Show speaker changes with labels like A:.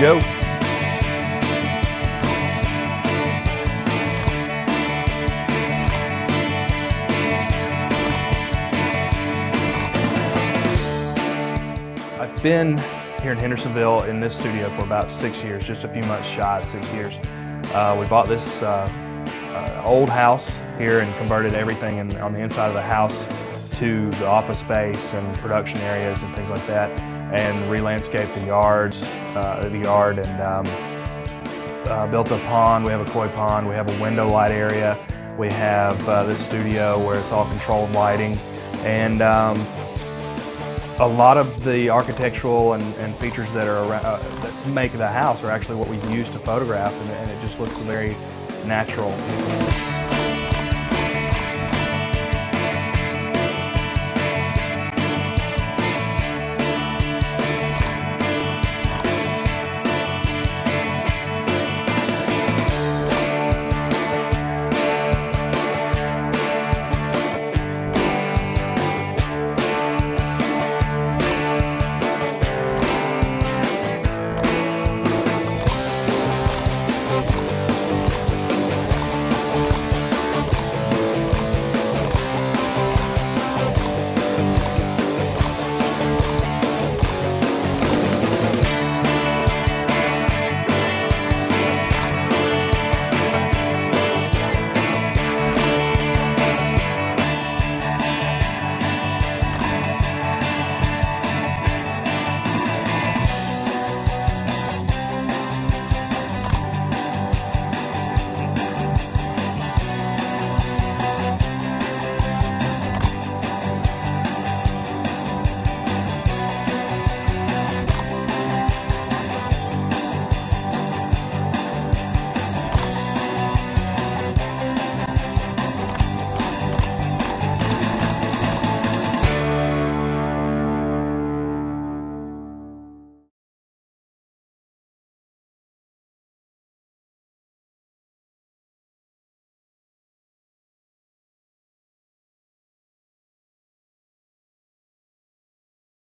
A: go. I've been here in Hendersonville in this studio for about six years, just a few months shy of six years. Uh, we bought this uh, uh, old house here and converted everything in, on the inside of the house to the office space and production areas and things like that, and re-landscaped the yards, uh, the yard, and um, uh, built a pond. We have a koi pond. We have a window light area. We have uh, this studio where it's all controlled lighting, and um, a lot of the architectural and, and features that are around, uh, that make the house are actually what we've used to photograph, and, and it just looks very natural.